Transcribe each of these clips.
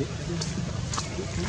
Okay.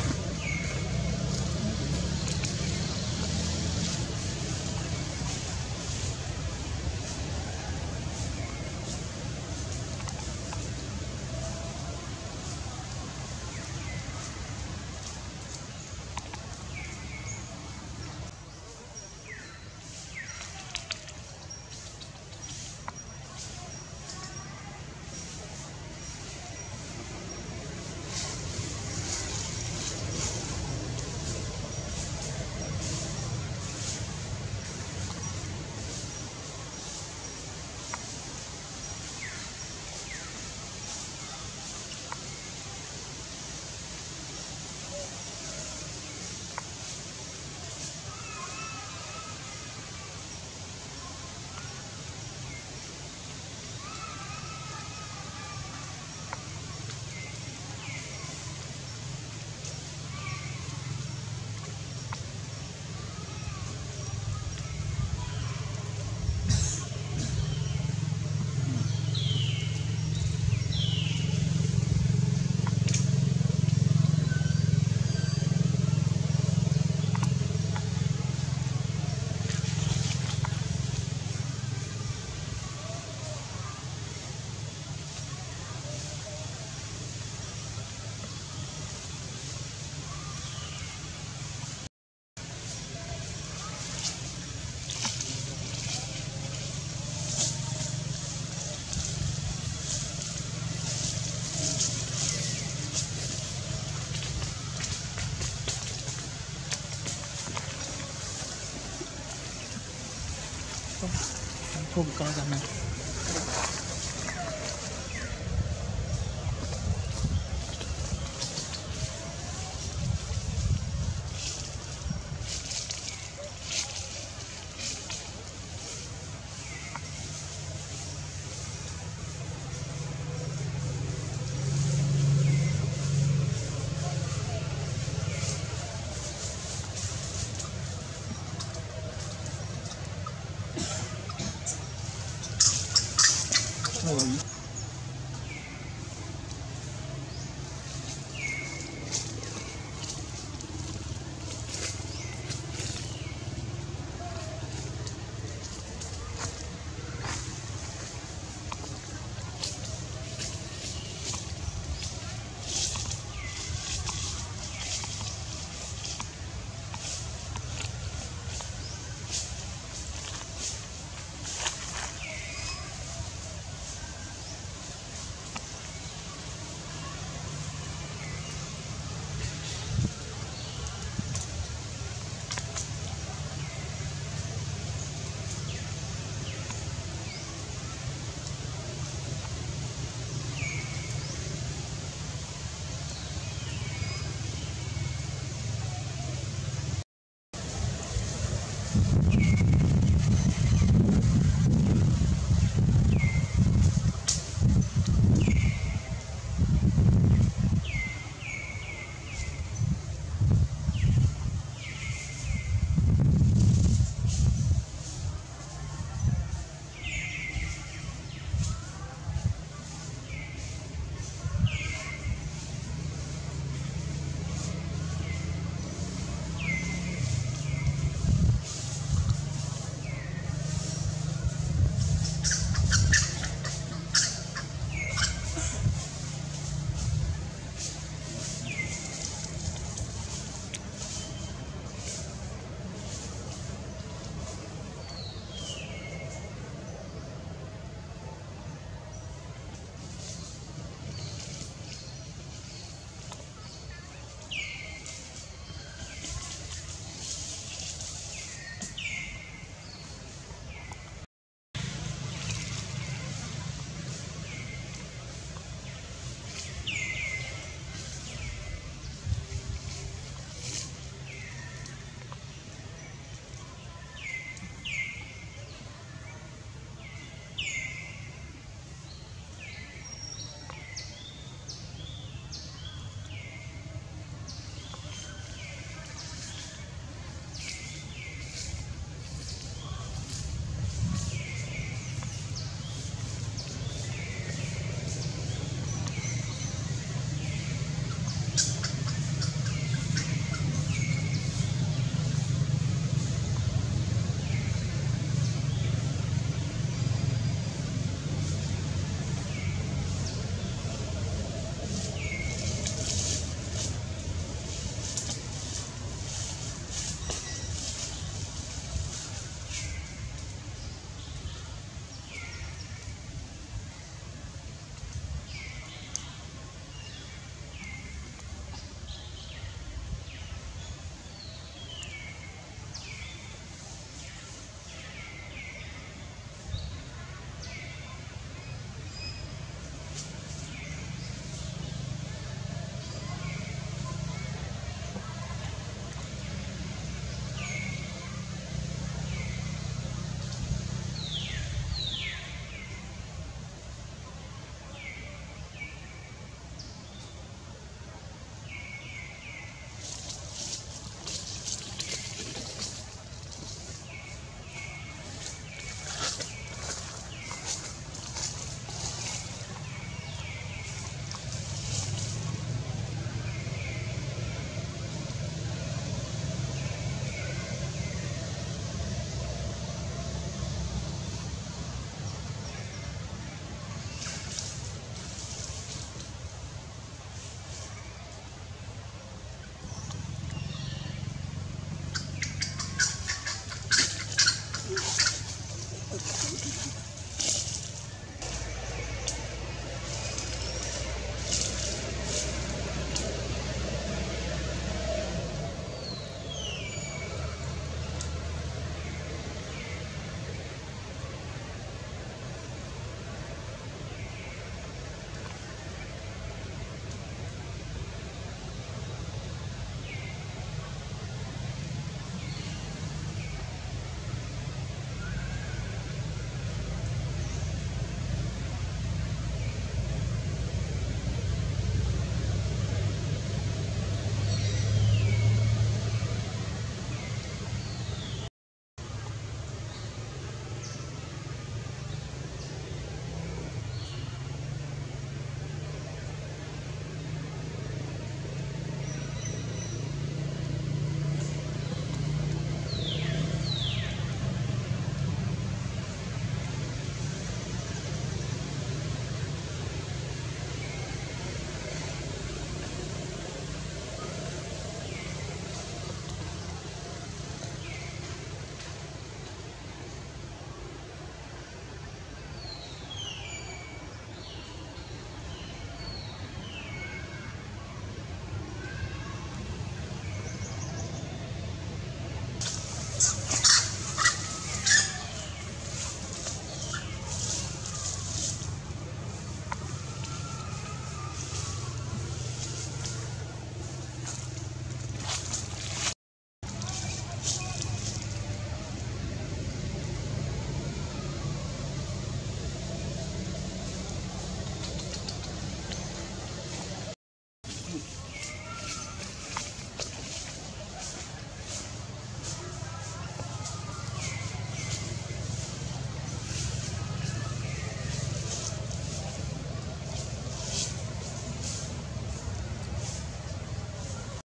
不够高咱们。